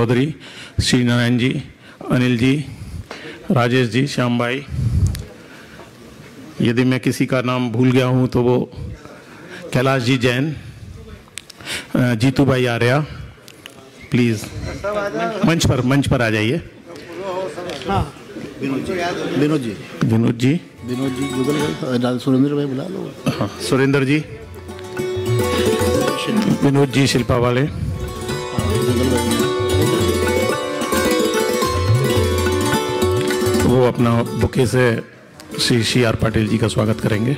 चौधरी श्री नारायण जी अनिल जी राजेश जी श्याम भाई यदि मैं किसी का नाम भूल गया हूँ तो वो कैलाश जी जैन जीतू भाई आर्या। प्लीज़ मंच पर मंच पर आ जाइए। विनोद जी विनोद जी विनोद जी भाई सुरेंद्र भाई बुला लो। हाँ सुरेंद्र जी विनोद जी शिल्पा वाले। जुगल भाई वो अपना बुके से श्री सी आर पाटिल जी का स्वागत करेंगे।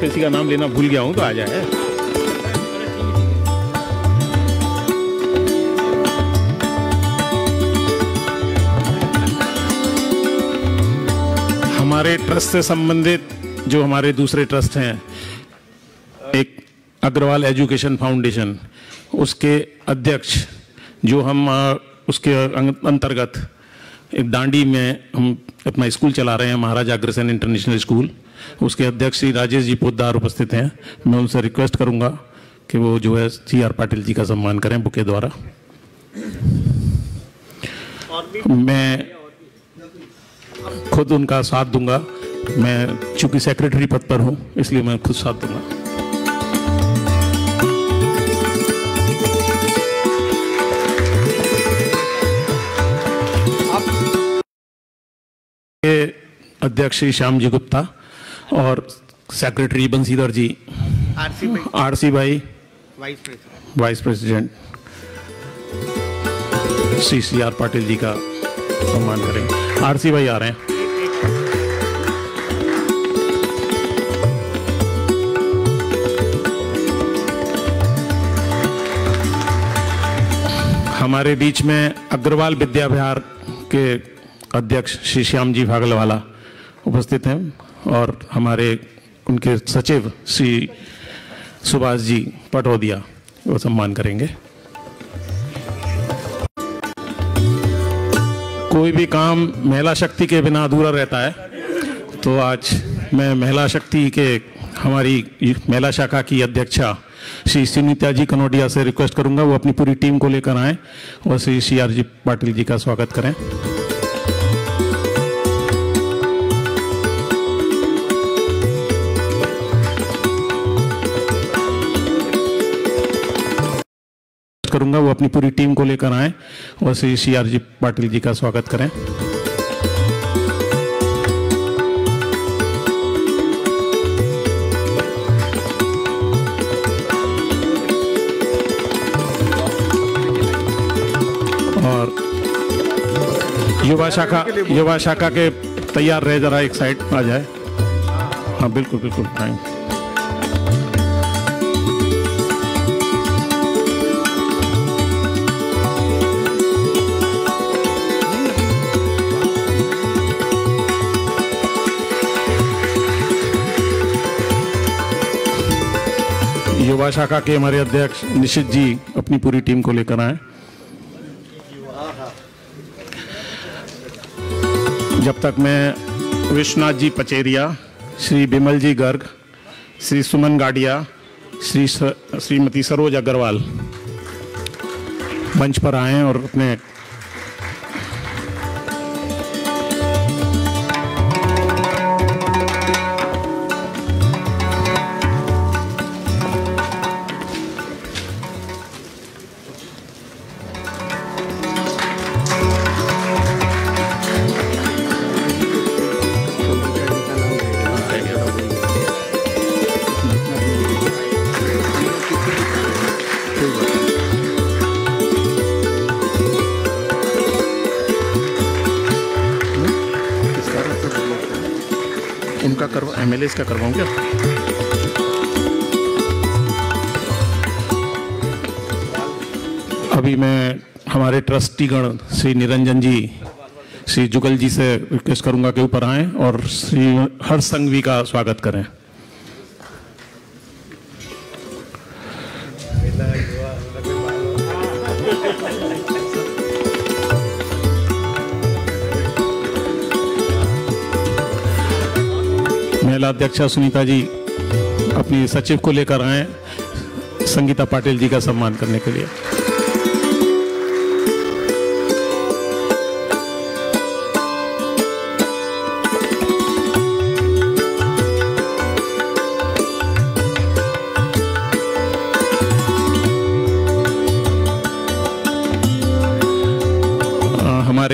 किसी का नाम लेना भूल गया हूँ तो आ जाए। हमारे ट्रस्ट से संबंधित जो हमारे दूसरे ट्रस्ट हैं, एक अग्रवाल एजुकेशन फाउंडेशन, उसके अध्यक्ष, जो हम उसके अंतर्गत एक डांडी में हम अपना स्कूल चला रहे हैं, महाराजा अग्रसेन इंटरनेशनल स्कूल। उसके अध्यक्ष श्री राजेश जी पोदार उपस्थित हैं। मैं उनसे रिक्वेस्ट करूँगा कि वो जो है सी आर पाटिल जी का सम्मान करें बुके द्वारा। मैं खुद उनका साथ दूँगा। मैं चूँकि सेक्रेटरी पद पर हूँ, इसलिए मैं खुद साथ दूँगा। अध्यक्ष श्री श्याम जी गुप्ता और सेक्रेटरी बंसीधर जी। आरसी भाई। आरसी भाई। Vice president vice president Shri C R Patil ji का सम्मान करेंगे आरसी भाई आ रहे हैं। हमारे बीच में अग्रवाल विद्या विहार के अध्यक्ष श्री श्याम जी भागलवाला उपस्थित हैं। और हमारे उनके सचिव श्री सुभाष जी पटोदिया वो सम्मान करेंगे। कोई भी काम महिला शक्ति के बिना अधूरा रहता है तो आज मैं महिला शक्ति के हमारी महिला शाखा की अध्यक्षा श्री सुनीता जी कनोडिया से रिक्वेस्ट करूँगा, वो अपनी पूरी टीम को लेकर आएँ और श्री सी आर जी पाटिल जी का स्वागत करें। करूँगा। वो अपनी पूरी टीम को लेकर आए। और श्री सी आर जी पाटिल जी का स्वागत करें। और युवा शाखा युवा शाखा के तैयार रहे जरा एक साइड आ जाए। हाँ बिल्कुल बिल्कुल थैंक युवा शाखा के हमारे अध्यक्ष निशित जी अपनी पूरी टीम को लेकर आए। जब तक मैं विश्वनाथ जी पचेरिया, श्री बिमल जी गर्ग, श्री सुमन गाडिया, श्री श्रीमती सरोज अग्रवाल मंच पर आए और अपने ट्रस्टीगण श्री निरंजन जी, श्री जुगल जी से रिक्वेस्ट करूँगा कि ऊपर आएँ और श्री हर संघवी का स्वागत करें। महिला अध्यक्षा सुनीता जी, अपनी सचिव को लेकर आए, संगीता पाटिल जी का सम्मान करने के लिए।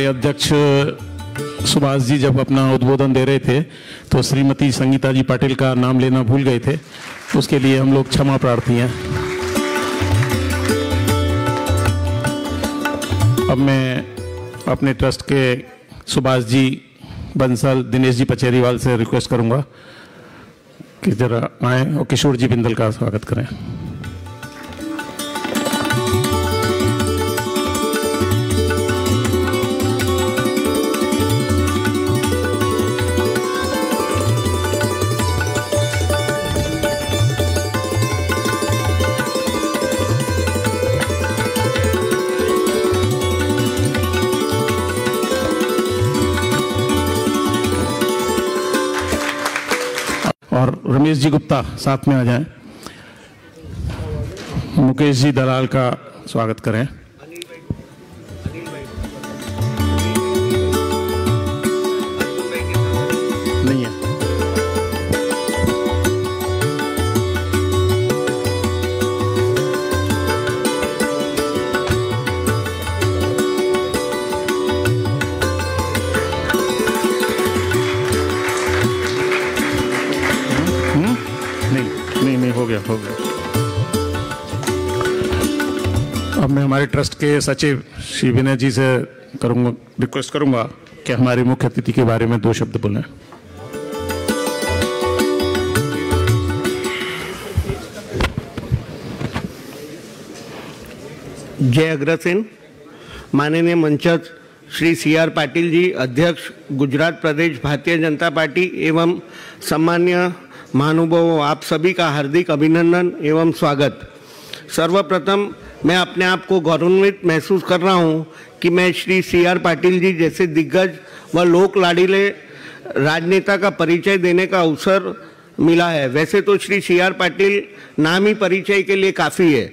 अध्यक्ष सुभाष जी जब अपना उद्बोधन दे रहे थे तो श्रीमती संगीता जी पाटिल का नाम लेना भूल गए थे। उसके लिए हम लोग क्षमा प्रार्थी हैं। अब मैं अपने ट्रस्ट के सुभाष जी बंसल, दिनेश जी पचेरीवाल से रिक्वेस्ट करूँगा कि जरा आए और किशोर जी बिंदल का स्वागत करें। रमेश जी गुप्ता साथ में आ जाएँ। मुकेश जी दलाल का स्वागत करें। हमारे ट्रस्ट के सचिव श्री विनय जी से करूँगा रिक्वेस्ट करूँगा कि हमारे मुख्य अतिथि के बारे में दो शब्द बोलें। जय अग्रसेन माननीय मंचस्थ श्री सी आर पाटिल जी, अध्यक्ष गुजरात प्रदेश भारतीय जनता पार्टी एवं सम्मान्य महानुभावों आप सभी का हार्दिक अभिनंदन एवं स्वागत। सर्वप्रथम मैं अपने आप को गौरवान्वित महसूस कर रहा हूँ कि मैं श्री सी आर पाटिल जी जैसे दिग्गज व लोक लाड़ीले राजनेता का परिचय देने का अवसर मिला है। वैसे तो श्री सी आर पाटिल नाम ही परिचय के लिए काफ़ी है।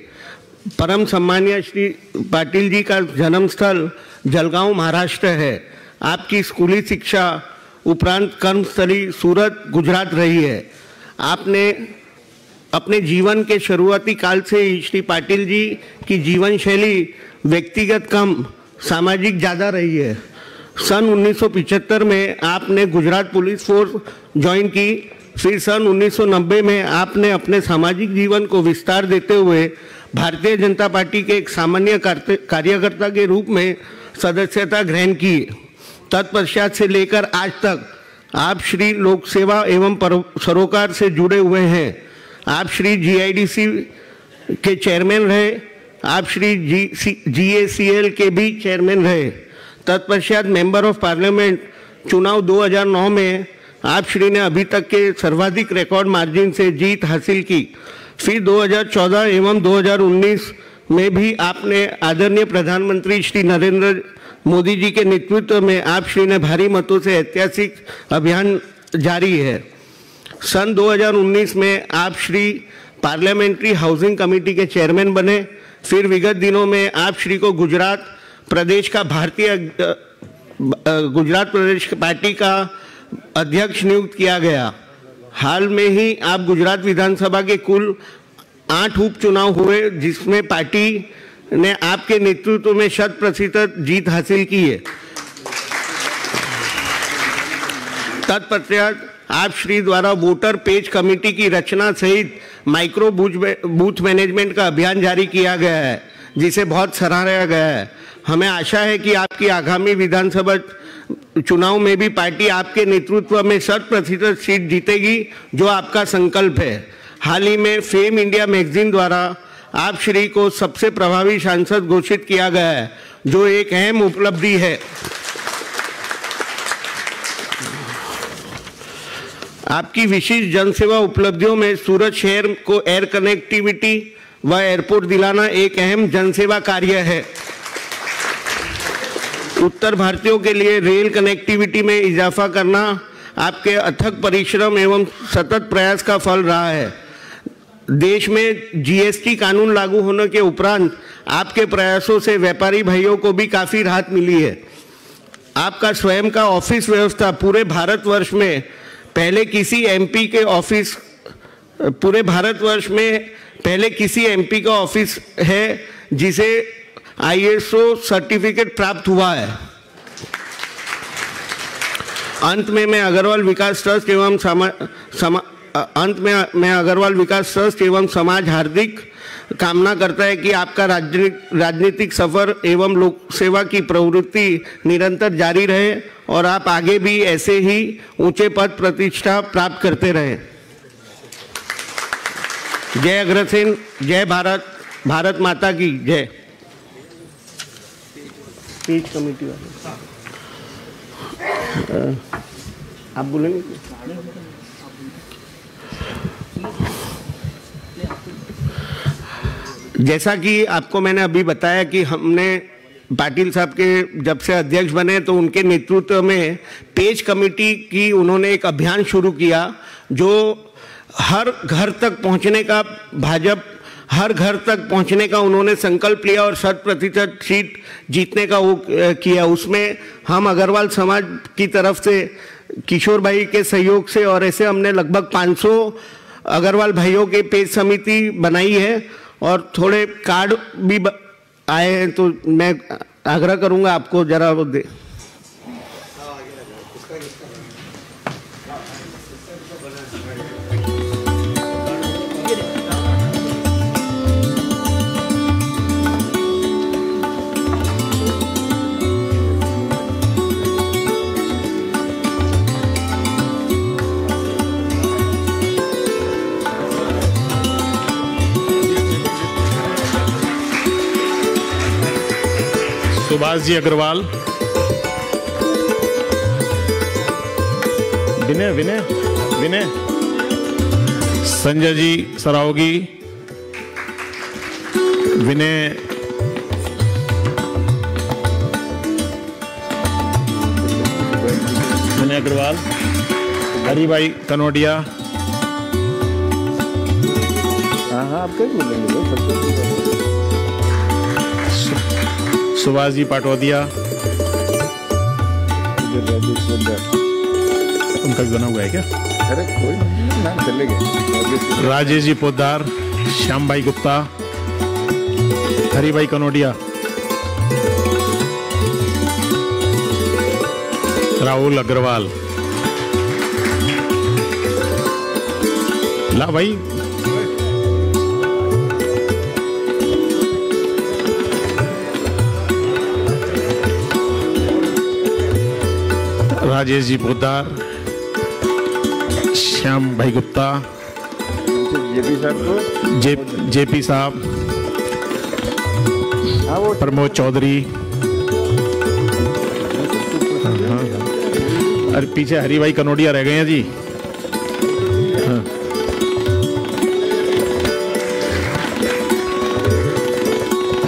परम सम्मान्य श्री पाटिल जी का जन्म स्थल जलगांव, महाराष्ट्र है। आपकी स्कूली शिक्षा उपरांत कर्मस्थली सूरत, गुजरात रही है। आपने अपने जीवन के शुरुआती काल से ही श्री पाटिल जी की जीवन शैली व्यक्तिगत कम, सामाजिक ज़्यादा रही है। सन 1975 में आपने गुजरात पुलिस फोर्स ज्वाइन की, फिर सन 1990 में आपने अपने सामाजिक जीवन को विस्तार देते हुए भारतीय जनता पार्टी के एक सामान्य कार्य- कार्यकर्ता के रूप में सदस्यता ग्रहण की। तत्पश्चात से लेकर आज तक आप श्री लोक सेवा एवं सरोकार से जुड़े हुए हैं। आप श्री जीआईडीसी के चेयरमैन रहे आप श्री जी जीएसीएल के भी चेयरमैन रहे तत्पश्चात मेंबर ऑफ़ पार्लियामेंट चुनाव 2009 में आप श्री ने अभी तक के सर्वाधिक रिकॉर्ड मार्जिन से जीत हासिल की। फिर 2014 एवं 2019 में भी आपने आदरणीय प्रधानमंत्री श्री नरेंद्र मोदी जी के नेतृत्व में आप श्री ने भारी मतों से ऐतिहासिक अभियान जारी है। सन 2019 में आप श्री पार्लियामेंट्री हाउसिंग कमेटी के चेयरमैन बने। फिर विगत दिनों में आप श्री को गुजरात प्रदेश का भारतीय गुजरात प्रदेश पार्टी का अध्यक्ष नियुक्त किया गया। हाल में ही आप गुजरात विधानसभा के कुल आठ उपचुनाव हुए, जिसमें पार्टी ने आपके नेतृत्व में शत प्रतिशत जीत हासिल की है। तत्पश्चात आप श्री द्वारा वोटर पेज कमेटी की रचना सहित माइक्रो बूथ बूथ मैनेजमेंट का अभियान जारी किया गया है, जिसे बहुत सराहा गया है। हमें आशा है कि आपकी आगामी विधानसभा चुनाव में भी पार्टी आपके नेतृत्व में शत प्रतिशत सीट जीतेगी, जो आपका संकल्प है। हाल ही में फेम इंडिया मैगजीन द्वारा आप श्री को सबसे प्रभावी सांसद घोषित किया गया है, जो एक अहम उपलब्धि है। आपकी विशिष्ट जनसेवा उपलब्धियों में सूरत शहर को एयर कनेक्टिविटी व एयरपोर्ट दिलाना एक अहम जनसेवा कार्य है। उत्तर भारतीयों के लिए रेल कनेक्टिविटी में इजाफा करना आपके अथक परिश्रम एवं सतत प्रयास का फल रहा है। देश में जीएसटी कानून लागू होने के उपरांत आपके प्रयासों से व्यापारी भाइयों को भी काफ़ी राहत मिली है। आपका स्वयं का ऑफ़िस व्यवस्था पूरे भारतवर्ष में पहले किसी एमपी के ऑफ़िस पूरे भारतवर्ष में पहले किसी एमपी का ऑफ़िस है जिसे आईएसओ सर्टिफिकेट प्राप्त हुआ है। अंत में मैं अग्रवाल विकास ट्रस्ट एवं समा, समा अंत में मैं अग्रवाल विकास ट्रस्ट एवं समाज हार्दिक कामना करता है कि आपका राजनीतिक सफ़र एवं लोक सेवा की प्रवृत्ति निरंतर जारी रहे और आप आगे भी ऐसे ही ऊँचे पद प्रतिष्ठा प्राप्त करते रहे। जय अग्रसेन, जय भारत भारत माता की जय। स्पीच कमेटी वाले। आप बोलेंगे? जैसा कि आपको मैंने अभी बताया कि हमने पाटिल साहब के जब से अध्यक्ष बने तो उनके नेतृत्व में पेज कमेटी की उन्होंने एक अभियान शुरू किया, जो हर घर तक पहुँचने का, भाजपा हर घर तक पहुँचने का उन्होंने संकल्प लिया और शत प्रतिशत सीट जीतने का वो किया। उसमें हम अग्रवाल समाज की तरफ़ से, किशोर भाई के सहयोग से और ऐसे हमने लगभग 500 अग्रवाल भाइयों के पेज समिति बनाई है। और थोड़े कार्ड भी आए हैं तो मैं आग्रह करूँगा आपको जरा वो सुभाष जी अग्रवाल। विनय विनय विनय। संजय जी सरावगी। विनय। विनय अग्रवाल। हरिभाई कनोडिया हाँ हाँ आप कैसे बोलेंगे सुभाष जी पाटौदिया। उनका भी बना हुआ है क्या? अरे कोई नाम चलेगा राजेश जी पोदार श्याम भाई गुप्ता हरी भाई कनोडिया राहुल अग्रवाल। ला भाई। राजेश जी पोदार श्याम भाई गुप्ता ये साहब जे जेपी साहब, प्रमोद चौधरी, अरे पीछे हरी भाई कनोडिया रह गए हैं जी हाँ।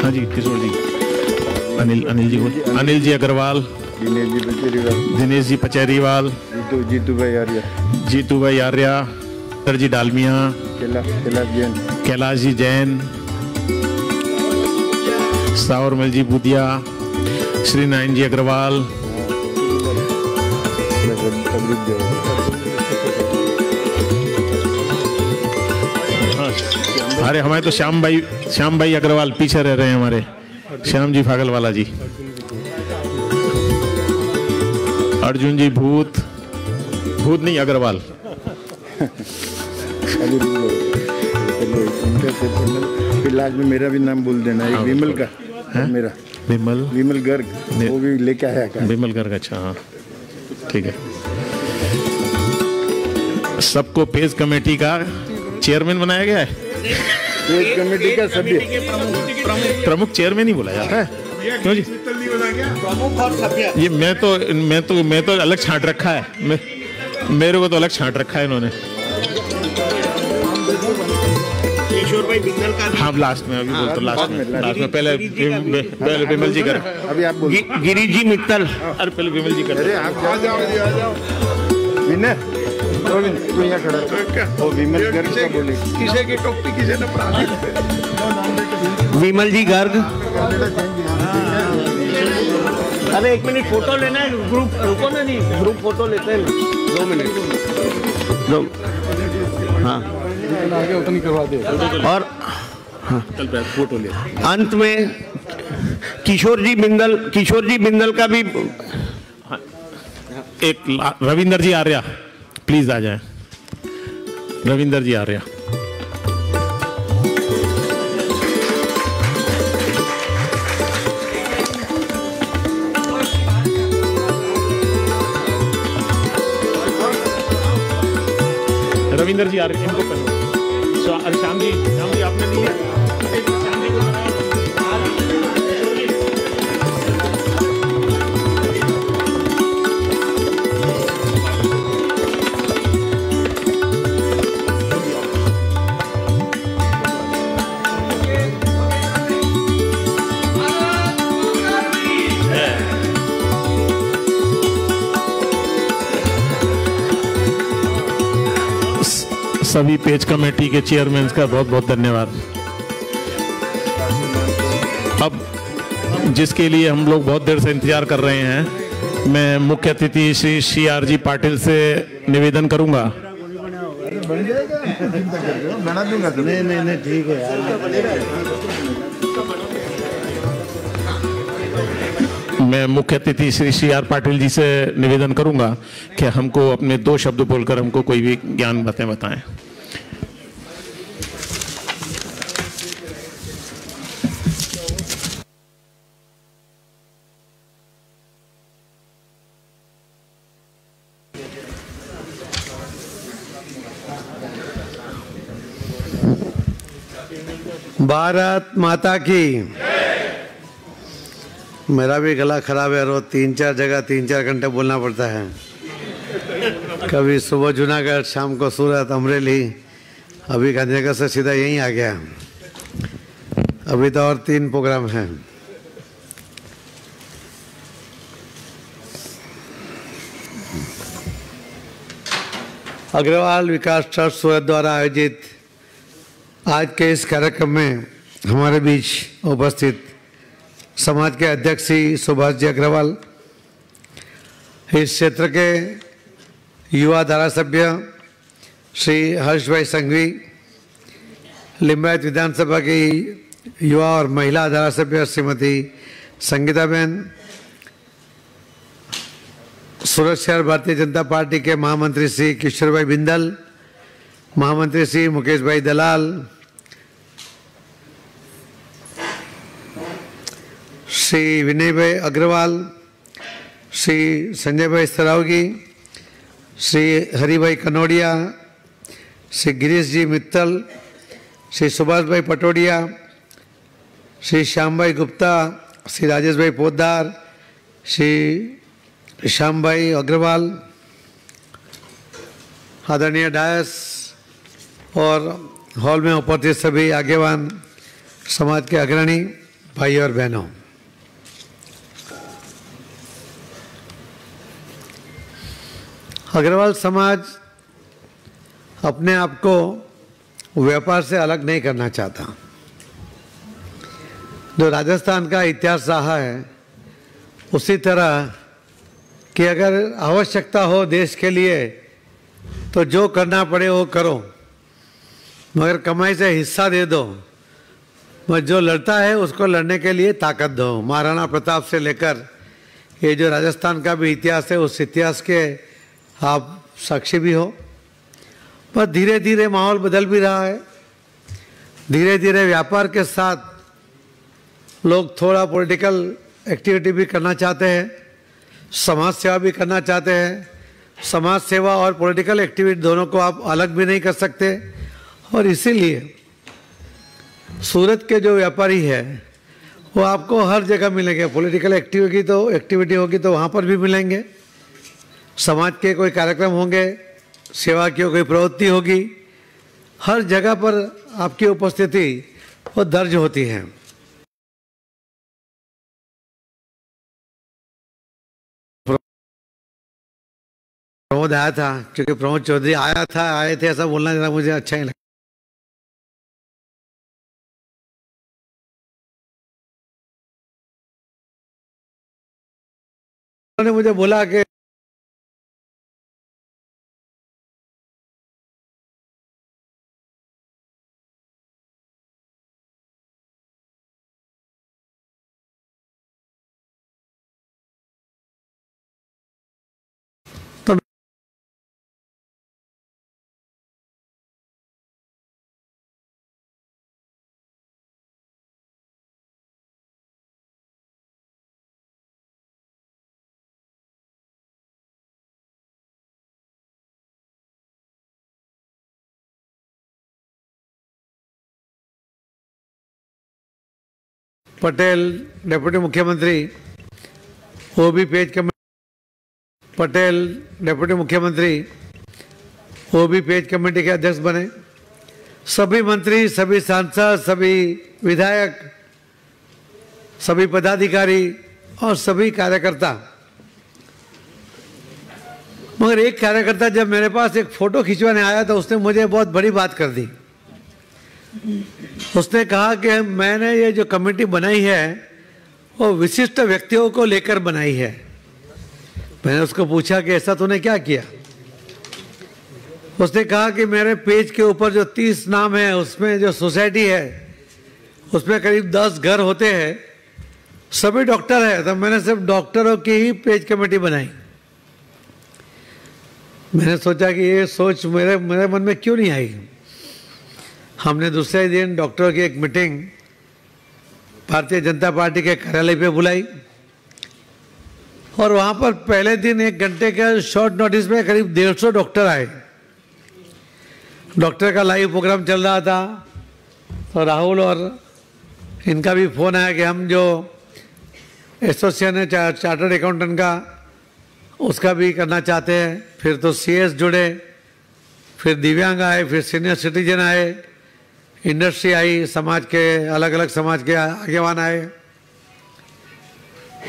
हाँ जी, किशोर जी अनिल अनिल जी अनिल जी अग्रवाल दिनेश जी पचेरीवाल। दिनेश जी पचैरीवाल जीतू जीतू भाई आर्या। जीतू भाई आर्या सर जी डालमिया कैलाश जैन। कैलाश जी जैन सावरमल जी बुदिया श्री नारायण जी अग्रवाल। अरे हमारे तो श्याम भाई श्याम भाई अग्रवाल पीछे रह रहे हैं हमारे। श्याम जी फागल वाला जी। अर्जुन जी भूत। भूत नहीं अग्रवाल। लास्ट में मेरा भी नाम बोल देना एक विमल का। और मेरा। विमल? विमल गर्ग वो भी लेके आया विमल गर्ग अच्छा हाँ। ठीक है। सबको पेज कमेटी का चेयरमैन बनाया गया है? पेज कमेटी का सभी प्रमुख चेयरमैन ही बोला जाता है। क्यों जी? प्रमुख और सभ्य ये मैं तो मैं तो मैं तो अलग छांट रखा है। मैं, मेरे को तो अलग छांट रखा है इन्होंने। किशोर भाई बिंदल का हाँ लास्ट में अभी बोल तो लास्ट में लास्ट में। पहले पहले विमल जी कर। अभी आप बोलो। गिरी जी मित्तल। अरे पहले विमल जी कर। अरे आप आ जाओ आ जाओ। विनय तू यहाँ खड़ा। वो विमल गर्ग का बोले। किसे की टोपी किसे ने पढ़ा विमल जी गर्ग। अरे एक मिनट फ़ोटो लेना है ग्रुप रुको ना जी ग्रुप फ़ोटो लेते हैं। दो मिनट। दो। हाँ। आगे उतनी करवा दे और चल पहले फ़ोटो ले अंत में किशोर जी बिंदल किशोर जी बिंदल का भी एक रविंदर जी आर्या प्लीज़ आ जाए। रविंदर जी आर्या। रविंदर जी आर्या इनको पहले सो अरे श्याम जी सभी पेज कमेटी के चेयरमैन का बहुत बहुत धन्यवाद। अब जिसके लिए हम लोग बहुत देर से इंतज़ार कर रहे हैं, मैं मुख्य अतिथि श्री सी आर जी पाटिल से निवेदन करूँगा। नहीं नहीं नहीं, ठीक है मैं मुख्य अतिथि श्री सी आर पाटिल जी से निवेदन करूँगा कि हमको अपने दो शब्द बोलकर हमको कोई भी ज्ञान बातें बताएँ। भारत माता की मेरा भी गला खराब है, रोज तीन चार जगह तीन चार घंटे बोलना पड़ता है। कभी सुबह जूनागढ़, शाम को सूरत, अमरेली, अभी गांधीनगर से सीधा यहीं आ गया। अभी तो और तीन प्रोग्राम हैं। अग्रवाल विकास ट्रस्ट सूरत द्वारा आयोजित आज के इस कार्यक्रम में हमारे बीच उपस्थित समाज के अध्यक्ष श्री सुभाष जी अग्रवाल, इस क्षेत्र के युवा धारासभ्य श्री हर्ष भाई संघवी, लिंबायत विधानसभा की युवा और महिला धारासभ्य श्रीमती संगीता बहन सूरत शहर भारतीय जनता पार्टी के महामंत्री श्री किशोर भाई बिंदल, महामंत्री श्री मुकेश भाई दलाल श्री विनय भाई अग्रवाल, श्री संजय भाई सरावगी, श्री हरिभाई कनोडिया, श्री गिरीश जी मित्तल, श्री सुभाष भाई पटोडिया, श्री श्याम भाई गुप्ता, श्री राजेश भाई पोदार श्री श्याम भाई अग्रवाल, आदरणीय डायस, और हॉल में उपस्थित सभी आगेवान समाज के अग्रणी भाई और बहनों। अग्रवाल समाज अपने आप को व्यापार से अलग नहीं करना चाहता। जो राजस्थान का इतिहास रहा है, उसी तरह कि अगर आवश्यकता हो देश के लिए तो जो करना पड़े वो करो। मगर कमाई से हिस्सा दे दो। मगर जो लड़ता है, उसको लड़ने के लिए ताकत दो। महाराणा प्रताप से लेकर ये जो राजस्थान का भी इतिहास है, उस इतिहास के आप साक्षी भी हो। पर धीरे धीरे माहौल बदल भी रहा है। धीरे धीरे व्यापार के साथ लोग थोड़ा पॉलिटिकल एक्टिविटी भी करना चाहते हैं, समाज सेवा भी करना चाहते हैं। समाज सेवा और पॉलिटिकल एक्टिविटी दोनों को आप अलग भी नहीं कर सकते। और इसीलिए सूरत के जो व्यापारी है, वो आपको हर जगह मिलेंगे। पॉलिटिकल एक्टिविटी तो एक्टिविटी होगी तो वहाँ पर भी मिलेंगे। समाज के कोई कार्यक्रम होंगे, सेवा की कोई प्रवृत्ति होगी, हर जगह पर आपकी उपस्थिति वो दर्ज होती है। प्रमोद आया था, क्योंकि प्रमोद चौधरी आया था, आए थे, ऐसा बोलना जरा मुझे अच्छा ही लगा। उन्होंने मुझे बोला कि पटेल डेप्यूटी मुख्यमंत्री भी पेज कमेटी पटेल डेप्यूटी मुख्यमंत्री भी पेज कमेटी के अध्यक्ष बने। सभी मंत्री, सभी सांसद, सभी विधायक, सभी पदाधिकारी और सभी कार्यकर्ता। मगर एक कार्यकर्ता जब मेरे पास एक फ़ोटो खिंचवाने आया तो उसने मुझे बहुत बड़ी बात कर दी। उसने कहा कि मैंने ये जो कमेटी बनाई है, वो विशिष्ट व्यक्तियों को लेकर बनाई है। मैंने उसको पूछा कि ऐसा तूने क्या किया? उसने कहा कि मेरे पेज के ऊपर जो तीस नाम है, उसमें जो सोसाइटी है, उसमें करीब दस घर होते हैं। सभी डॉक्टर है तो मैंने सिर्फ़ डॉक्टरों की ही पेज कमेटी बनाई। मैंने सोचा कि ये सोच मेरे मेरे मन में क्यों नहीं आई? हमने दूसरे दिन डॉक्टरों की एक मीटिंग भारतीय जनता पार्टी के कार्यालय पे बुलाई। और वहाँ पर पहले दिन एक घंटे के शॉर्ट नोटिस में करीब डेढ़ सौ डॉक्टर आए। डॉक्टर का लाइव प्रोग्राम चल रहा था। तो राहुल और इनका भी फ़ोन आया कि हम जो एसोसिएशन है चा, चार्टर्ड अकाउंटेंट का उसका भी करना चाहते हैं। फिर तो सीएस जुड़े फिर दिव्यांग आए फिर सीनियर सिटीजन आए। इंडस्ट्री आई, समाज के अलग अलग समाज के आगेवान आए।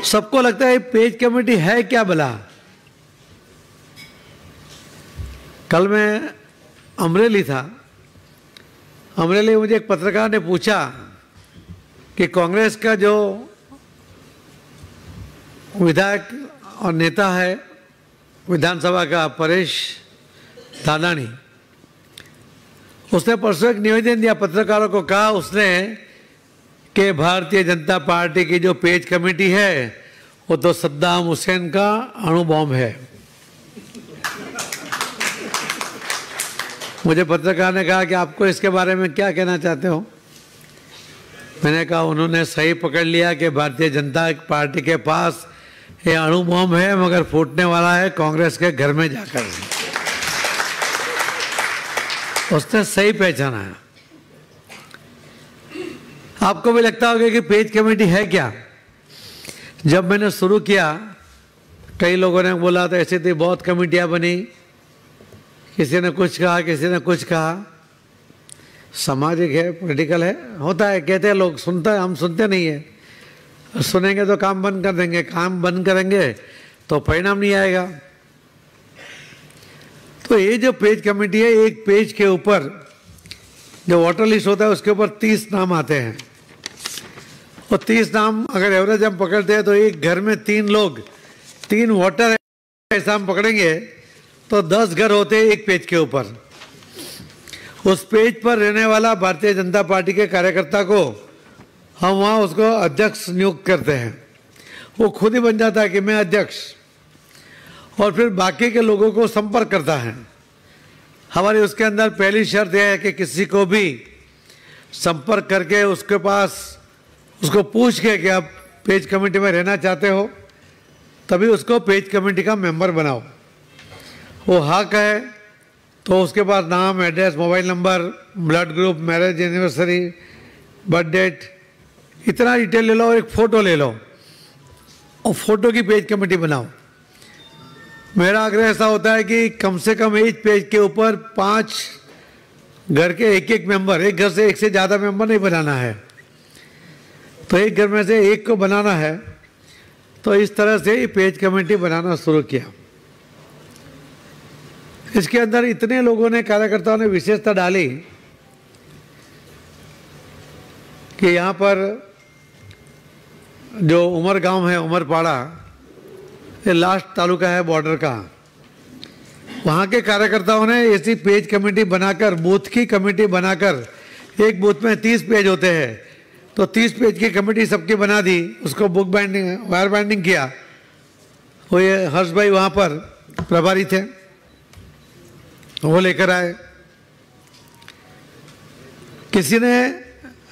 सबको लगता है पेज कमेटी है क्या भला? कल मैं अमरेली था। अमरेली मुझे एक पत्रकार ने पूछा कि कांग्रेस का जो विधायक और नेता है, विधानसभा का परेश दादानी उसने परसों एक निवेदन दिया, पत्रकारों को कहा उसने कि भारतीय जनता पार्टी की जो पेज कमेटी है, वो तो सद्दाम हुसैन का अणु बॉम्ब है। मुझे पत्रकार ने कहा कि आपको इसके बारे में क्या कहना चाहते हो? मैंने कहा, उन्होंने सही पकड़ लिया कि भारतीय जनता पार्टी के पास ये अणु बॉम्ब है, मगर फूटने वाला है कांग्रेस के घर में जाकर। उसने सही पहचाना है। आपको भी लगता होगा कि पेज कमेटी है क्या? जब मैंने शुरू किया, कई लोगों ने बोला तो ऐसे थी बहुत कमेटियाँ बनी। किसी ने कुछ कहा, किसी ने कुछ कहा। सामाजिक है, पॉलिटिकल है, होता है, कहते हैं लोग, सुनता है, हम सुनते नहीं है। सुनेंगे तो काम बंद कर देंगे, काम बंद करेंगे तो परिणाम नहीं आएगा। तो ये जो पेज कमेटी है, एक पेज के ऊपर जो वोटर लिस्ट होता है, उसके ऊपर तीस नाम आते हैं। और तीस नाम अगर एवरेज हम पकड़ते हैं तो एक घर में तीन लोग, तीन वोटर ऐसा हम पकड़ेंगे तो दस घर होते हैं एक पेज के ऊपर। उस पेज पर रहने वाला भारतीय जनता पार्टी के कार्यकर्ता को हम वहाँ उसको अध्यक्ष नियुक्त करते हैं। वो खुद ही बन जाता है कि मैं अध्यक्ष। और फिर बाकी के लोगों को संपर्क करता है। हमारी उसके अंदर पहली शर्त यह है कि किसी को भी संपर्क करके उसके पास उसको पूछ के कि आप पेज कमेटी में रहना चाहते हो, तभी उसको पेज कमेटी का मेंबर बनाओ। वो है तो उसके पास नाम, address, mobile number, blood group, marriage, anniversary, birth date, इतना डिटेल ले लो और एक फ़ोटो ले लो और फ़ोटो की पेज कमेटी बनाओ। मेरा आग्रह ऐसा होता है कि कम से कम एक पेज के ऊपर पाँच घर के एक एक मेंबर एक घर से एक से ज़्यादा मेंबर नहीं बनाना है। तो एक घर में से एक को बनाना है तो इस तरह से ये पेज कमेटी बनाना शुरू किया। इसके अंदर इतने लोगों ने, कार्यकर्ताओं ने विशेषता डाली कि यहाँ पर जो उमर गाँव है, उमरपाड़ा ये लास्ट तालुका है बॉर्डर का। वहाँ के कार्यकर्ताओं ने ऐसी पेज कमेटी बनाकर बूथ की कमेटी बनाकर, एक बूथ में तीस पेज होते हैं। तो तीस पेज की कमेटी सबकी बना दी, उसको बुक बाइंडिंग वायर बाइंडिंग किया। वो ये हर्ष भाई वहाँ पर प्रभारी थे। वो लेकर आए। किसी ने,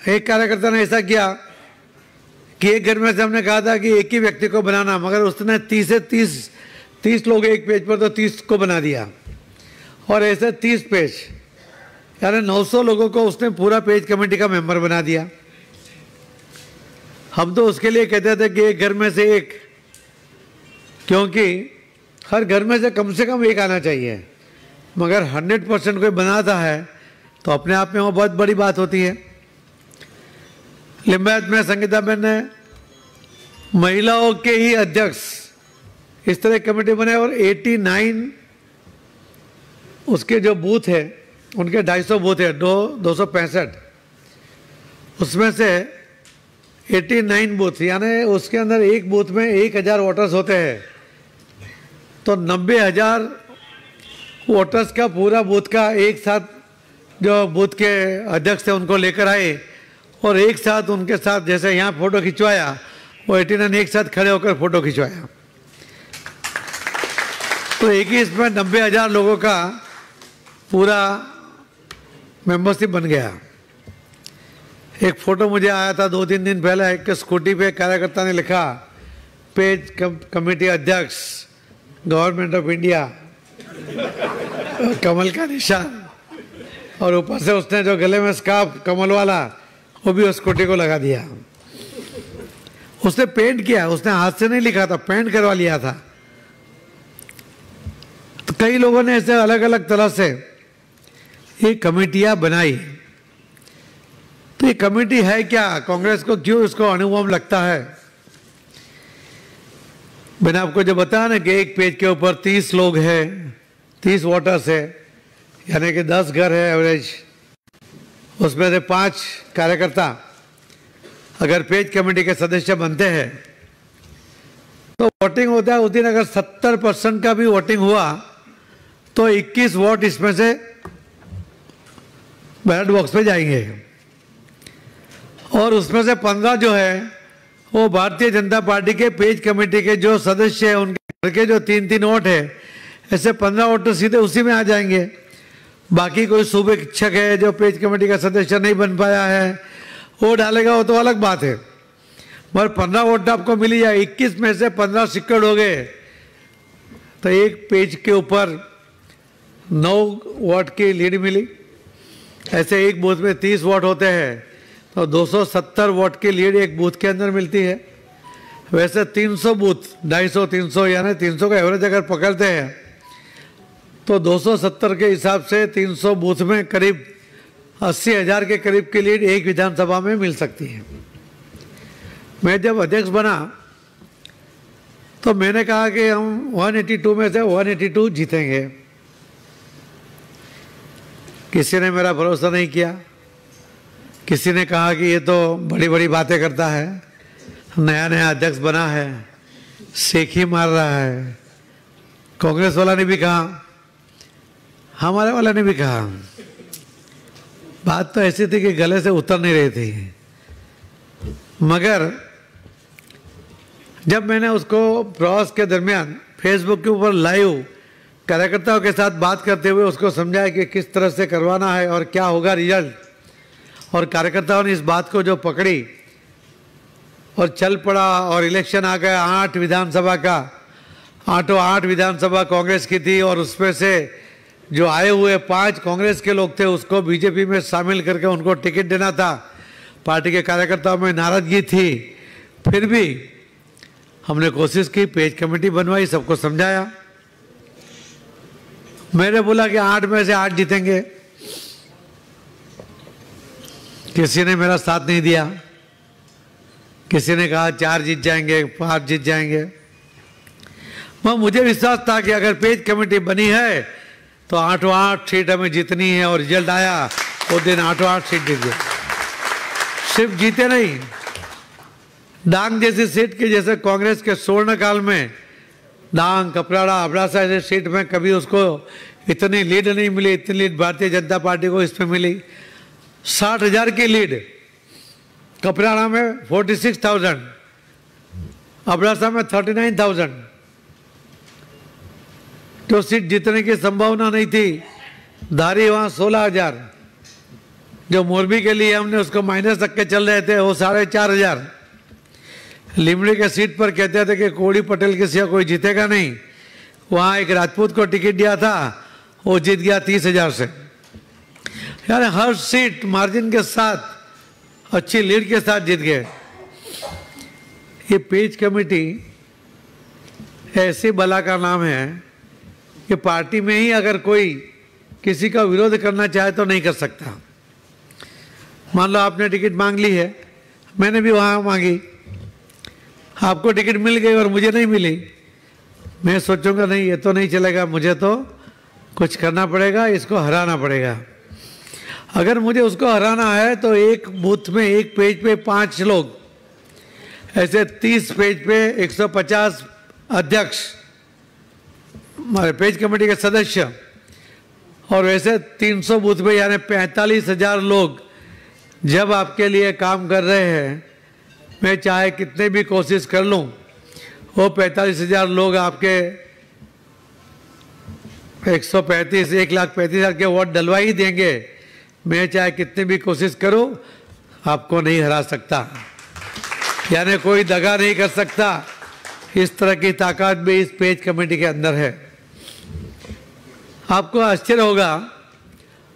एक कार्यकर्ता ने ऐसा किया कि एक घर में से हमने कहा था कि एक ही व्यक्ति को बनाना, मगर उसने तीस से तीस तीस लोग एक पेज पर तो तीस को बना दिया। और ऐसे तीस पेज, यानी 900 लोगों को उसने पूरा पेज कमेटी का मेंबर बना दिया। हम तो उसके लिए कहते थे कि एक घर में से एक, क्योंकि हर घर में से कम से कम एक आना चाहिए। मगर हंड्रेड परसेंट कोई बनाता है तो अपने आप में वो बहुत बड़ी बात होती है। लिम्बायत में संगीता बहन ने महिलाओं के ही अध्यक्ष। इस तरह कमेटी बने और 89 उसके जो बूथ है, उनके 250 बूथ है, दो दो उसमें से 89 बूथ, यानी उसके अंदर एक बूथ में एक हज़ार वोटर्स होते हैं। तो नब्बे हज़ार वोटर्स का पूरा बूथ का एक साथ जो बूथ के अध्यक्ष थे, उनको लेकर आए। और एक साथ उनके साथ जैसे यहाँ फ़ोटो खिंचवाया वो एटी नाइन एक साथ खड़े होकर फ़ोटो खिंचवाया। तो एक ही इसमें नब्बे हज़ार लोगों का पूरा मेंबरशिप बन गया। एक फ़ोटो मुझे आया था दो तीन दिन पहले एक स्कूटी पे कार्यकर्ता ने लिखा पेज कम, कमेटी अध्यक्ष गवर्नमेंट ऑफ़ इंडिया। कमल का निशान। और ऊपर से उसने जो गले में स्काफ कमल वाला वो भी उस कोटे को लगा दिया। उसने पेंट किया, उसने हाथ से नहीं लिखा था पेंट करवा लिया था। तो कई लोगों ने ऐसे अलग अलग तरह से ये कमेटियाँ बनाई। तो ये कमेटी है क्या? कांग्रेस को क्यों इसको अनुभव लगता है? मैंने आपको जो बताया ना कि एक पेज के ऊपर तीस लोग हैं, तीस वोटर्स है, यानी कि दस घर है, एवरेज। उसमें से पाँच कार्यकर्ता अगर पेज कमेटी के सदस्य बनते हैं तो वोटिंग होता है, उस दिन अगर सत्तर परसेंट का भी वोटिंग हुआ तो 21 वोट इसमें से बैलेट बॉक्स में जाएँगे। और उसमें से 15 जो है, वो भारतीय जनता पार्टी के पेज कमेटी के जो सदस्य हैं, उनके घर के जो तीन तीन वोट है, ऐसे 15 वोट तो सीधे उसी में आ जाएँगे। बाकी कोई सूबे शिक्षक है जो पेज कमेटी का सदस्य नहीं बन पाया है, वो डालेगा, वो तो अलग बात है। मगर पंद्रह वोट आपको मिली जाए इक्कीस में से पंद्रह सिक्कड़ हो गए तो एक पेज के ऊपर नौ वोट की लीड मिली। ऐसे एक बूथ में तीस वोट होते हैं तो 270 वोट की लीड एक बूथ के अंदर मिलती है। वैसे 300 बूथ 250 300 यानी 300 का एवरेज अगर पकड़ते हैं तो 270 के हिसाब से 300 बूथ में करीब अस्सी हज़ार के करीब की लीड एक विधानसभा में मिल सकती है। मैं जब अध्यक्ष बना तो मैंने कहा कि हम 182 में से 182 जीतेंगे। किसी ने मेरा भरोसा नहीं किया। किसी ने कहा कि ये तो बड़ी बड़ी बातें करता है नया नया अध्यक्ष बना है सेखी मार रहा है। कांग्रेस वाला ने भी कहा हमारे वाला ने भी कहा। बात तो ऐसी थी कि गले से उतर नहीं रही थी। मगर जब मैंने उसको प्रवास के दरमियान फेसबुक के ऊपर लाइव कार्यकर्ताओं के साथ बात करते हुए उसको समझाया कि किस तरह से करवाना है और क्या होगा रिज़ल्ट और कार्यकर्ताओं ने इस बात को जो पकड़ी और चल पड़ा और इलेक्शन आ गया आठ विधानसभा का, आठों आठ विधानसभा कांग्रेस की थी और उसमें से जो आए हुए पाँच कांग्रेस के लोग थे, उसको बीजेपी में शामिल करके उनको टिकट देना था। पार्टी के कार्यकर्ताओं में नाराज़गी थी। फिर भी हमने कोशिश की, पेज कमेटी बनवाई, सबको समझाया। मैंने बोला कि आठ में से आठ जीतेंगे। किसी ने मेरा साथ नहीं दिया। किसी ने कहा चार जीत जाएँगे, पाँच जीत जाएँगे। वह मुझे विश्वास था कि अगर पेज कमेटी बनी है तो आठों आठ सीट हमें जीतनी है और रिज़ल्ट आया, वो दिन आठों आठ सीट जीत गए। सिर्फ़ जीते नहीं, डांग जैसी सीट के जैसे कांग्रेस के स्वर्ण काल में, डांग, कपराड़ा अबड़ासा ऐसे सीट में कभी उसको इतनी लीड नहीं मिली, इतनी लीड भारतीय जनता पार्टी को इसमें मिली। साठ हज़ार की लीड, कपराड़ा में फोर्टी सिक्स थाउज़ेंड अबड़ासा में थर्टी नाइन थाउज़ेंड तो सीट जीतने की संभावना नहीं थी। धारी वहाँ सोलह हज़ार। जो मोरबी के लिए हमने उसको माइनस रख के चल रहे थे, वो साढ़े चार हज़ार। लिमड़ी के सीट पर कहते थे कि कोड़ी पटेल के सिवा कोई जीतेगा नहीं। वहाँ एक राजपूत को टिकट दिया था, वो जीत गया तीस हज़ार से। यार, हर सीट मार्जिन के साथ, अच्छी लीड के साथ जीत गए। ये पेज कमेटी, ऐसी बला का नाम है कि पार्टी में ही अगर कोई किसी का विरोध करना चाहे तो नहीं कर सकता। मान लो आपने टिकट मांग ली है, मैंने भी वहाँ मांगी। आपको टिकट मिल गई और मुझे नहीं मिली। मैं सोचूँगा, नहीं, ये तो नहीं चलेगा, मुझे तो कुछ करना पड़ेगा, इसको हराना पड़ेगा। अगर मुझे उसको हराना है तो एक बूथ में, एक पेज पे पाँच लोग, ऐसे तीस पेज पे 150 अध्यक्ष हमारे पेज कमेटी के सदस्य और वैसे 300 बूथ पे यानी पैंतालीस हज़ार लोग जब आपके लिए काम कर रहे हैं, मैं चाहे कितने भी कोशिश कर लूँ, वो पैंतालीस हज़ार लोग आपके एक सौ पैंतीस, एक लाख पैंतीस हज़ार के वोट डलवा ही देंगे। मैं चाहे कितनी भी कोशिश करूँ, आपको नहीं हरा सकता। यानी कोई दगा नहीं कर सकता। इस तरह की ताकत भी इस पेज कमेटी के अंदर है। आपको आश्चर्य होगा,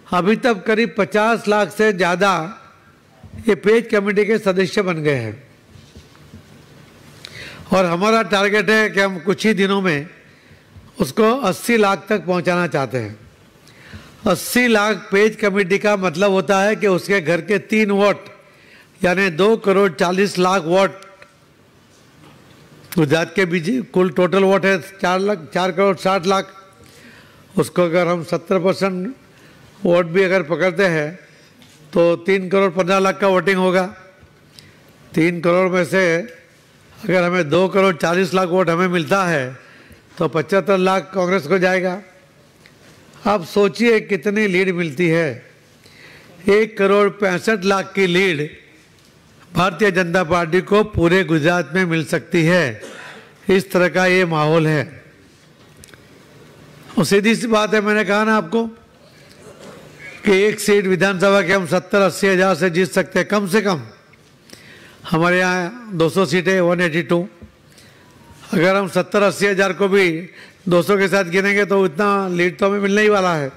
अभी तक करीब 50 लाख से ज़्यादा ये पेज कमेटी के सदस्य बन गए हैं। और हमारा टारगेट है कि हम कुछ ही दिनों में उसको 80 लाख तक पहुंचाना चाहते हैं। 80 लाख पेज कमेटी का मतलब होता है कि उसके घर के तीन वोट यानी दो करोड़ चालीस लाख वोट गुजरात के बीच कुल टोटल वोट है चार लाख, चार करोड़ साठ लाख। उसको अगर हम सत्तर परसेंट वोट भी अगर पकड़ते हैं तो तीन करोड़ पंद्रह लाख का वोटिंग होगा। तीन करोड़ में से अगर हमें दो करोड़ चालीस लाख वोट हमें मिलता है तो पचहत्तर लाख कांग्रेस को जाएगा। आप सोचिए कितनी लीड मिलती है। एक करोड़ पैंसठ लाख की लीड भारतीय जनता पार्टी को पूरे गुजरात में मिल सकती है। इस तरह का ये माहौल है। और सीधी सी बात है, मैंने कहा ना आपको कि एक सीट विधानसभा के हम सत्तर, अस्सी हज़ार से जीत सकते हैं, कम से कम। हमारे यहाँ 200 सीटें 182 अगर हम सत्तर, अस्सी हज़ार को भी 200 के साथ गिनेंगे तो इतना लीड तो हमें मिलने ही वाला है।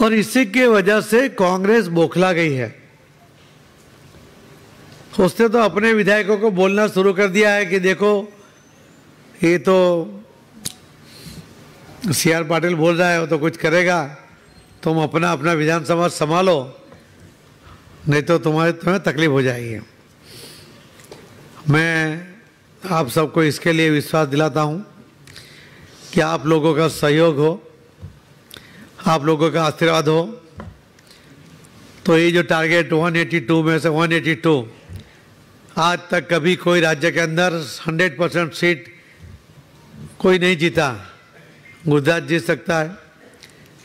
और इसी के वजह से कांग्रेस बौखला गई है। उसने तो अपने विधायकों को बोलना शुरू कर दिया है कि देखो, ये तो सी आर पाटिल बोल रहा है, वो तो कुछ करेगा। तुम अपना अपना विधानसभा संभालो, नहीं तो तुम्हारे, तुम्हें तकलीफ़ हो जाएगी। मैं आप सबको इसके लिए विश्वास दिलाता हूँ कि आप लोगों का सहयोग हो, आप लोगों का आशीर्वाद हो। तो ये जो टारगेट 182 में से 182 आज तक कभी कोई राज्य के अंदर 100 परसेंट सीट कोई नहीं जीता। गुजरात जीत सकता है।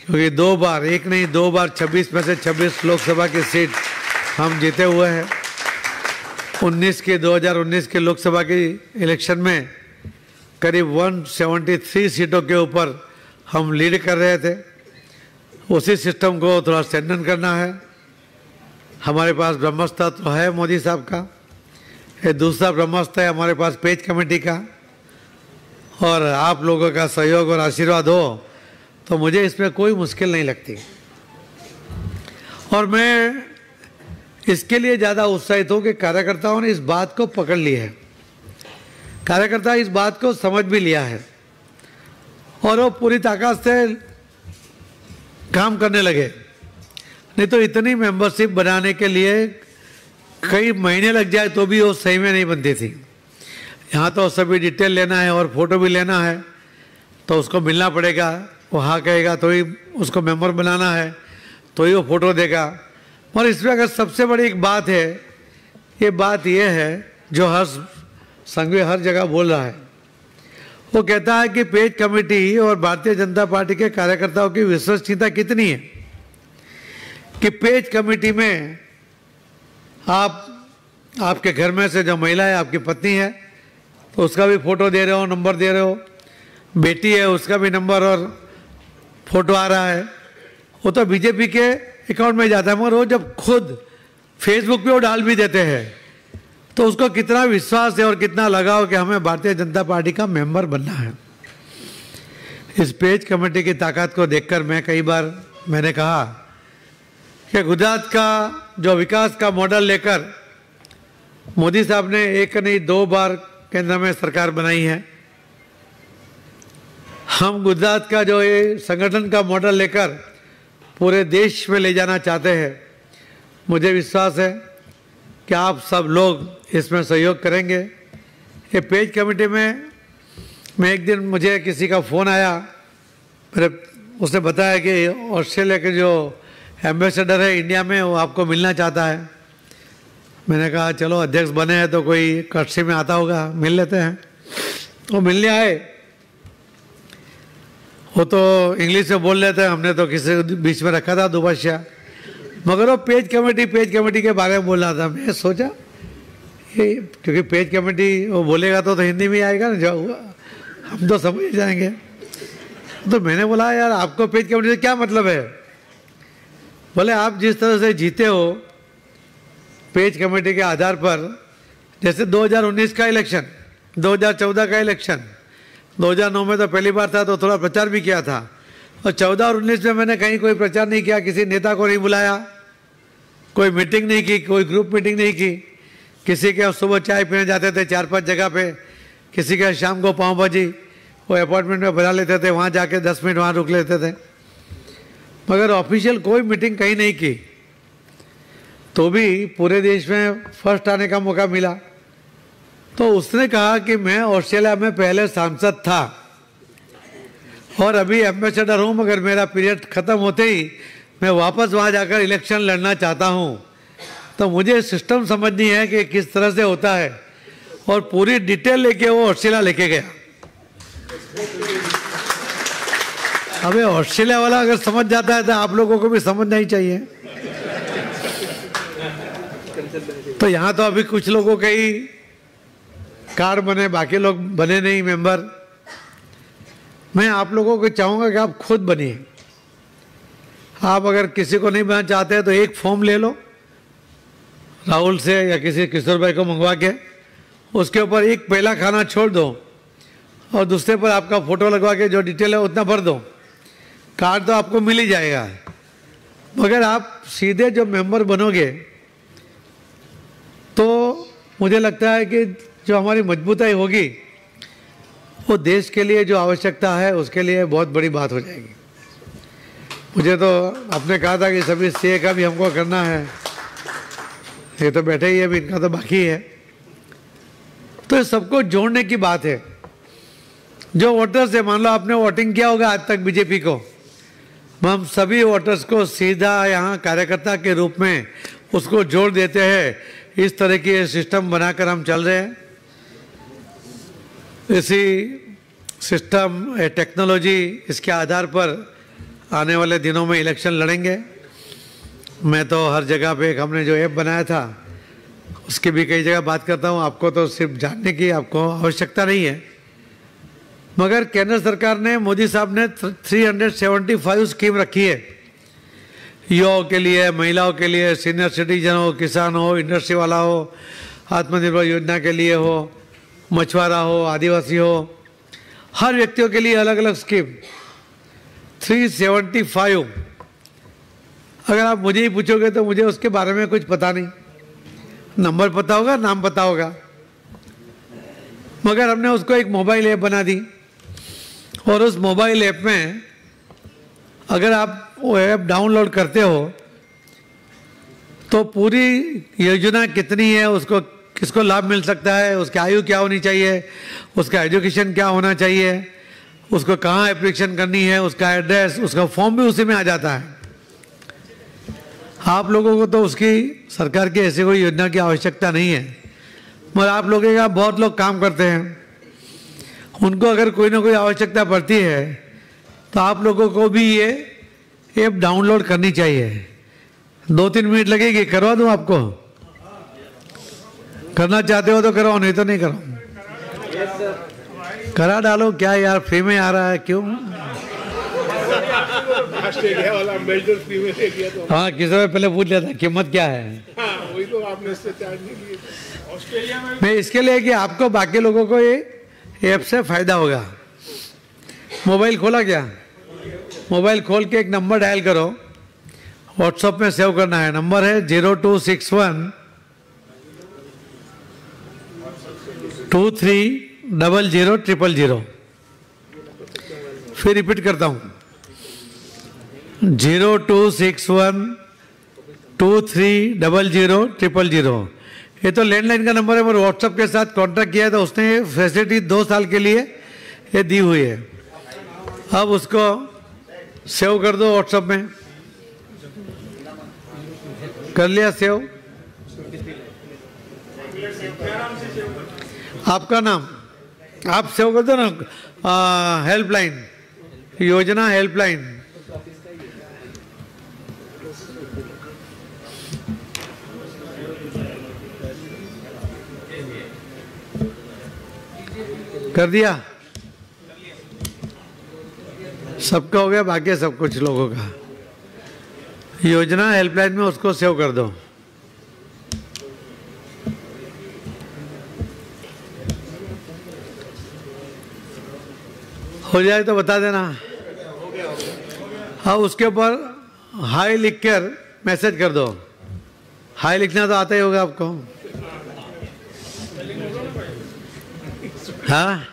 क्योंकि दो बार, एक नहीं, दो बार 26 में से 26 लोकसभा की सीट हम जीते हुए हैं। 19 के 2019 के लोकसभा की इलेक्शन में करीब 173 सीटों के ऊपर हम लीड कर रहे थे। उसी सिस्टम को थोड़ा स्ट्रेंथन करना है। हमारे पास ब्रह्मस्त्र तो है मोदी साहब का। दूसरा ब्रह्मास्त्र है हमारे पास पेज कमेटी का। और आप लोगों का सहयोग और आशीर्वाद हो तो मुझे इसमें कोई मुश्किल नहीं लगती। और मैं इसके लिए ज़्यादा उत्साहित हूँ कि कार्यकर्ताओं ने इस बात को पकड़ ली है। कार्यकर्ता इस बात को समझ भी लिया है और वो पूरी ताकत से काम करने लगे। नहीं तो इतनी मेंबरशिप बनाने के लिए कई महीने लग जाए तो भी वो सही में नहीं बनती थी। यहाँ तो सभी डिटेल लेना है और फ़ोटो भी लेना है तो उसको मिलना पड़ेगा। वो हाँ कहेगा तो ही उसको मेंबर बनाना है तो ही वो फ़ोटो देगा। और इसमें अगर सबसे बड़ी एक बात है, ये बात ये है, जो हर संघवी हर जगह बोल रहा है। वो कहता है कि पेज कमेटी और भारतीय जनता पार्टी के कार्यकर्ताओं की विश्वसनीयता कितनी है कि पेज कमेटी में आप, आपके घर में से जो महिला है, आपकी पत्नी है उसका भी फ़ोटो दे रहे हो, नंबर दे रहे हो। बेटी है, उसका भी नंबर और फ़ोटो आ रहा है। वो तो बीजेपी के अकाउंट में जाता है, मगर वो जब खुद फेसबुक पे वो डाल भी देते हैं तो उसको कितना विश्वास है और कितना लगाव कि हमें भारतीय जनता पार्टी का मेंबर बनना है। इस पेज कमेटी की ताकत को देखकर मैं कई बार मैंने कहा कि गुजरात का जो विकास का मॉडल लेकर मोदी साहब ने एक नहीं, दो बार केंद्र में सरकार बनाई है। हम गुजरात का जो ये संगठन का मॉडल लेकर पूरे देश में ले जाना चाहते हैं, मुझे विश्वास है कि आप सब लोग इसमें सहयोग करेंगे। ये पेज कमेटी में, मैं एक दिन मुझे किसी का फ़ोन आया, मेरे उसने बताया कि ऑस्ट्रेलिया के जो एम्बेसडर है, इंडिया में वो आपको मिलना चाहता है। मैंने कहा चलो अध्यक्ष बने हैं तो कोई कक्षी में आता होगा मिल लेते हैं। वो मिलने आए। वो तो इंग्लिश में बोल लेते हैं हमने तो किसी बीच में रखा था दुबाशिया मगर वो पेज कमेटी पेज कमेटी के बारे में बोल रहा था। मैं सोचा ये क्योंकि पेज कमेटी वो बोलेगा तो, तो हिंदी में आएगा ना जो हम तो समझ जाएँगे। तो मैंने बोला यार आपको पेज कमेटी से क्या मतलब है? बोले आप जिस तरह से जीते हो पेज कमेटी के आधार पर, जैसे 2019 का इलेक्शन 2014 का इलेक्शन 2009 में तो पहली बार था तो थोड़ा प्रचार भी किया था। और 14 और 19 में मैंने कहीं कोई प्रचार नहीं किया, किसी नेता को नहीं बुलाया, कोई मीटिंग नहीं की, कोई ग्रुप मीटिंग नहीं की। किसी के सुबह चाय पीने जाते थे चार पाँच जगह पे, किसी के शाम को पाँव भाजी वो अपार्टमेंट में बुला लेते थे, वहाँ जाके दस मिनट वहाँ रुक लेते थे। मगर ऑफिशियल कोई मीटिंग कहीं नहीं की। तो भी पूरे देश में फ़र्स्ट आने का मौका मिला। तो उसने कहा कि मैं ऑस्ट्रेलिया में पहले सांसद था। और अभी एम्बेसडर हूँ, मगर मेरा पीरियड ख़त्म होते ही मैं वापस वहाँ जाकर इलेक्शन लड़ना चाहता हूँ। तो मुझे सिस्टम समझनी है कि किस तरह से होता है। और पूरी डिटेल लेके वो ऑस्ट्रेलिया लेके गया। अबे ऑस्ट्रेलिया वाला अगर समझ जाता है तो आप लोगों को भी समझना ही चाहिए। तो यहाँ तो अभी कुछ लोगों के ही कार्ड बने, बाकी लोग बने नहीं मेंबर मैं आप लोगों को चाहूँगा कि आप खुद बनिए। आप अगर किसी को नहीं बनना चाहते तो एक फॉर्म ले लो, राहुल से या किसी किशोर भाई को मंगवा के, उसके ऊपर एक पहला खाना छोड़ दो, और दूसरे पर आपका फ़ोटो लगवा के जो डिटेल है उतना भर दो। कार्ड तो आपको मिल ही जाएगा। मगर आप सीधे जो मेंबर बनोगे तो मुझे लगता है कि जो हमारी मजबूताई होगी, वो देश के लिए जो आवश्यकता है, उसके लिए बहुत बड़ी बात हो जाएगी। मुझे तो आपने कहा था कि सभी सी का भी हमको करना है। ये तो बैठे ही है, अभी इनका तो बाकी है। तो सबको जोड़ने की बात है। जो वोटर्स है मान लो आपने वोटिंग किया होगा आज तक बीजेपी को, हम सभी वोटर्स को सीधा यहाँ कार्यकर्ता के रूप में उसको जोड़ देते हैं। इस तरह की सिस्टम बनाकर हम चल रहे हैं। इसी सिस्टम टेक्नोलॉजी इसके आधार पर आने वाले दिनों में इलेक्शन लड़ेंगे। मैं तो हर जगह पे एक हमने जो ऐप बनाया था, उसकी भी कई जगह बात करता हूँ। आपको तो सिर्फ़ जानने की आपको आवश्यकता नहीं है। मगर केंद्र सरकार ने, मोदी साहब ने 375 स्कीम रखी है। युवाओं के लिए, महिलाओं के लिए सीनियर सिटीजन हो, किसान हो इंडस्ट्री वाला हो, आत्मनिर्भर योजना के लिए हो, मछुआरा हो, आदिवासी हो, हर व्यक्तियों के लिए अलग अलग स्कीम 375 अगर आप मुझे ही पूछोगे तो मुझे उसके बारे में कुछ पता नहीं। नंबर पता होगा, नाम पता होगा। मगर हमने उसको एक मोबाइल ऐप बना दी। और उस मोबाइल ऐप में अगर आप वो ऐप डाउनलोड करते हो तो पूरी योजना कितनी है, उसको किसको लाभ मिल सकता है, उसकी आयु क्या होनी चाहिए, उसका एजुकेशन क्या होना चाहिए, उसको कहाँ एप्लीकेशन करनी है, उसका एड्रेस उसका फॉर्म भी उसी में आ जाता है। आप लोगों को तो उसकी सरकार की ऐसी कोई योजना की आवश्यकता नहीं है, मगर आप लोगों का बहुत लोग काम करते हैं। उनको अगर कोई ना कोई आवश्यकता पड़ती है तो आप लोगों को भी ये ऐप डाउनलोड करनी चाहिए। दो तीन मिनट लगेगी करवा दूँ आपको? करना चाहते हो तो करवाओ नहीं तो नहीं करो करा डालो क्या यार फ्री में आ रहा है क्यों? ऑस्ट्रेलिया वाला अम्बेसडर फ्री में दे दिया तो। हाँ किसी ने पहले पूछ लिया था कीमत क्या है? हाँ वही तो आपने इससे चार्ज नहीं लिए। ऑस्ट्रेलिया में मैं इसके लिए कि आपको बाकी लोगों को ये ऐप से फ़ायदा होगा। मोबाइल खोला क्या? मोबाइल खोल के एक नंबर डायल करो। व्हाट्सएप में सेव करना है। नंबर है zero two six one two three double zero triple zero. फिर रिपीट करता हूँ। Zero two six one two three double zero triple zero. ये तो लैंडलाइन का नंबर है, पर व्हाट्सएप के साथ कांटेक्ट किया है तो उसने फैसिलिटी दो साल के लिए ये दी हुई है। अब उसको सेव कर दो व्हाट्सएप में। कर लिया सेव। आपका नाम? आप सेव कर दो ना हेल्पलाइन योजना हेल्पलाइन कर दिया? सबका हो गया, बाकी सब कुछ लोगों का। योजना हेल्पलाइन में उसको सेव कर दो। हो जाए तो बता देना। हाँ उसके ऊपर हाई लिख कर मैसेज कर दो। हाई लिखना तो आता ही होगा आपको। हाँ?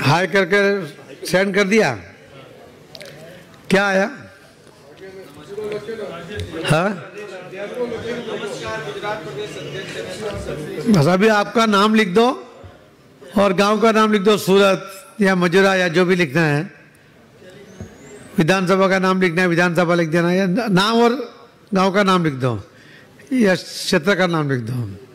हाई करके सेंड कर दिया? क्या आया? हाँ? बस अभी आपका नाम लिख दो और गाँव का नाम लिख दो, सूरत या मजुरा या जो भी लिखना है। विधानसभा का नाम लिखना है, विधानसभा लिख देना या नाम और गाँव का नाम लिख दो या क्षेत्र का नाम लिख दो।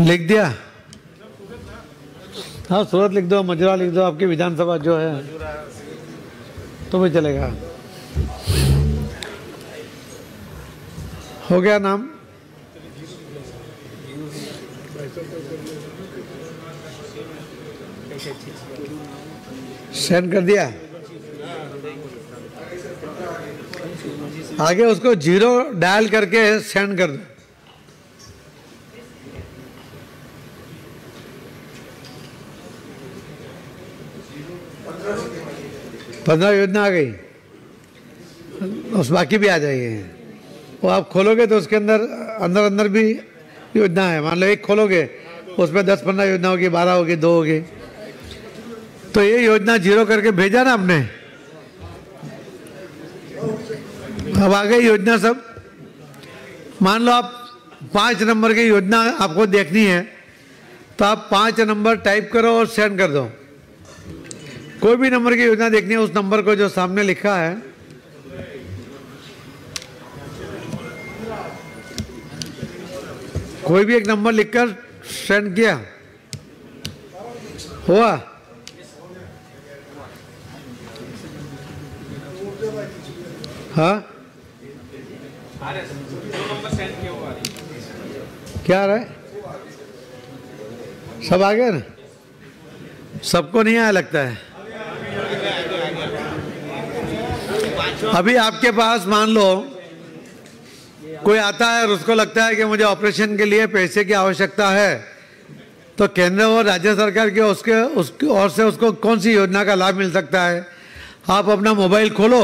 लिख दिया? हाँ सूरत लिख दो, मजुरा लिख दो, आपकी विधानसभा जो है। तो भी चलेगा। हो गया नाम? सेंड कर दिया? आगे उसको ज़ीरो डायल करके सेंड कर दो। पंद्रह योजना आ गई। उस बाकी भी आ जाइए वो आप खोलोगे तो उसके अंदर अंदर अंदर भी योजना है। मान लो एक खोलोगे, उसमें दस पंद्रह योजना होगी, बारह होगी, दो होगी। तो ये योजना ज़ीरो करके भेजा ना हमने। अब आ गई योजना सब। मान लो आप पाँच नंबर की योजना आपको देखनी है तो आप पाँच नंबर टाइप करो और सेंड कर दो। कोई भी नंबर की योजना देखनी है, उस नंबर को जो सामने लिखा है। कोई भी एक नंबर लिखकर सेंड किया। हुआ। हाँ? क्या रहा है? सब आ गया ना? सबको नहीं आया लगता है। अभी आपके पास, मान लो, कोई आता है और उसको लगता है कि मुझे ऑपरेशन के लिए पैसे की आवश्यकता है तो केंद्र और राज्य सरकार के उसके उसकी ओर से उसको कौन सी योजना का लाभ मिल सकता है? आप अपना मोबाइल खोलो,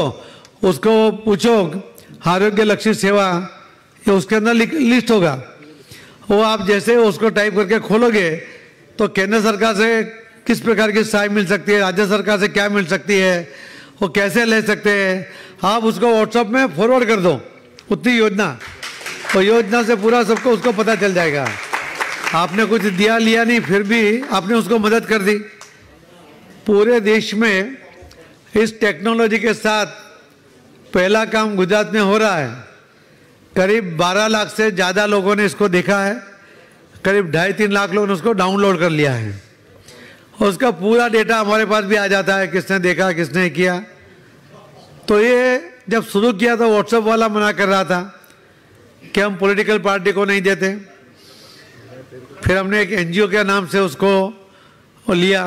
उसको पूछो आरोग्य लक्षित सेवा, ये उसके अंदर लिस्ट होगा। वो आप जैसे उसको टाइप करके खोलोगे तो केंद्र सरकार से किस प्रकार की सहाय मिल सकती है, राज्य सरकार से क्या मिल सकती है, वो कैसे ले सकते हैं आप उसको व्हाट्सअप में फॉरवर्ड कर दो, उतनी योजना। तो योजना से पूरा सबको उसको पता चल जाएगा। आपने कुछ दिया लिया नहीं, फिर भी आपने उसको मदद कर दी। पूरे देश में इस टेक्नोलॉजी के साथ पहला काम गुजरात में हो रहा है। करीब 12 लाख से ज़्यादा लोगों ने इसको देखा है। करीब ढाई तीन लाख लोगों ने उसको डाउनलोड कर लिया है। उसका पूरा डेटा हमारे पास भी आ जाता है, किसने देखा, किसने किया। तो ये जब शुरू किया तो व्हाट्सएप वाला मना कर रहा था कि हम पॉलिटिकल पार्टी को नहीं देते। फिर हमने एक एनजीओ के नाम से उसको लिया।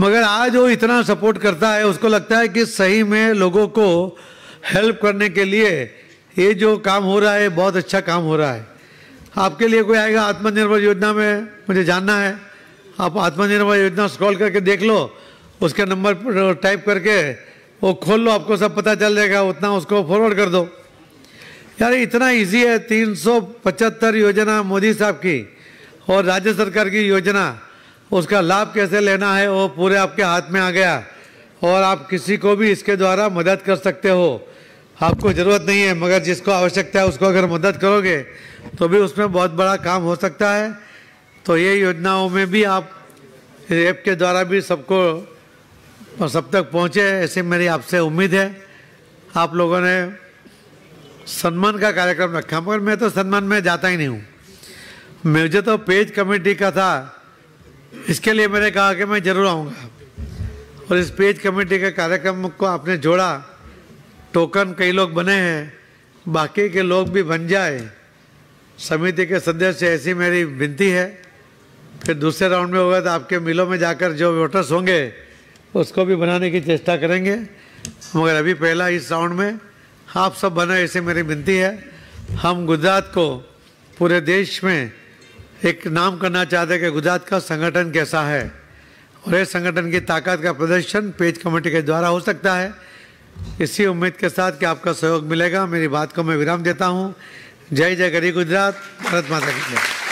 मगर आज वो इतना सपोर्ट करता है, उसको लगता है कि सही में लोगों को हेल्प करने के लिए ये जो काम हो रहा है, बहुत अच्छा काम हो रहा है। आपके लिए कोई आएगा आत्मनिर्भर योजना में, मुझे जानना है। आप आत्मनिर्भर योजना स्क्रॉल करके देख लो, उसके नंबर टाइप करके वो खोल लो, आपको सब पता चल जाएगा, उतना उसको फॉरवर्ड कर दो। यार, इतना इजी है, तीन सौ पचहत्तर योजना मोदी साहब की और राज्य सरकार की योजना। उसका लाभ कैसे लेना है, वो पूरे आपके हाथ में आ गया। और आप किसी को भी इसके द्वारा मदद कर सकते हो। आपको ज़रूरत नहीं है, मगर जिसको आवश्यकता है, उसको अगर मदद करोगे तो भी उसमें बहुत बड़ा काम हो सकता है। तो ये योजनाओं में भी आप, ऐप के द्वारा भी सबको सब तक पहुँचे, ऐसे मेरी आपसे उम्मीद है। आप लोगों ने सम्मान का कार्यक्रम रखा, मगर मैं तो सम्मान में जाता ही नहीं हूँ। मुझे तो पेज कमेटी का था, इसके लिए मैंने कहा कि मैं ज़रूर आऊँगा। और इस पेज कमेटी के कार्यक्रम को आपने जोड़ा, टोकन कई लोग बने हैं, बाकी के लोग भी बन जाए। समिति के सदस्य, ऐसी मेरी विनती है। फिर दूसरे राउंड में होगा तो आपके मिलों में जाकर जो वोटर्स होंगे उसको भी बनाने की चेष्टा करेंगे। मगर अभी पहला इस राउंड में आप सब बने, ऐसी मेरी विनती है, हम गुजरात को पूरे देश में एक नाम करना चाहते हैं कि गुजरात का संगठन कैसा है। और इस संगठन की ताकत का प्रदर्शन पेज कमेटी के द्वारा हो सकता है। इसी उम्मीद के साथ कि आपका सहयोग मिलेगा। मेरी बात को मैं विराम देता हूँ। जय जय गरी गुजरात। भारत माता की जय।